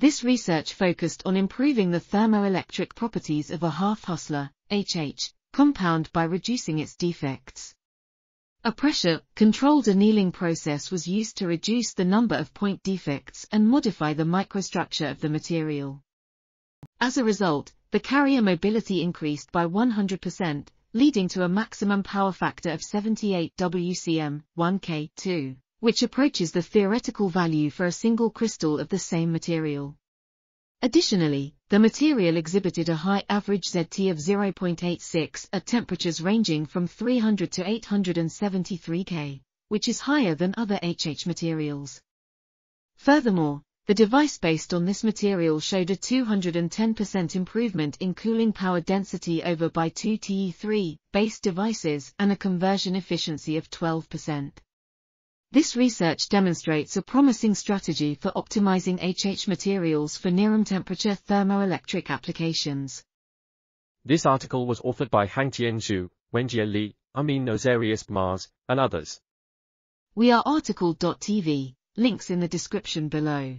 This research focused on improving the thermoelectric properties of a half Heusler, HH, compound by reducing its defects. A pressure-controlled annealing process was used to reduce the number of point defects and modify the microstructure of the material. As a result, the carrier mobility increased by 100%, leading to a maximum power factor of 78 WCM, 1K, 2 which approaches the theoretical value for a single crystal of the same material. Additionally, the material exhibited a high average ZT of 0.86 at temperatures ranging from 300 to 873 K, which is higher than other HH materials. Furthermore, the device based on this material showed a 210% improvement in cooling power density over Bi2Te3 based devices and a conversion efficiency of 12%. This research demonstrates a promising strategy for optimizing HH materials for near-room temperature thermoelectric applications. This article was authored by Hangtian Zhu, Wenjie Li, Amin Nozariasbmarz, and others. We are RTCL.TV, links in the description below.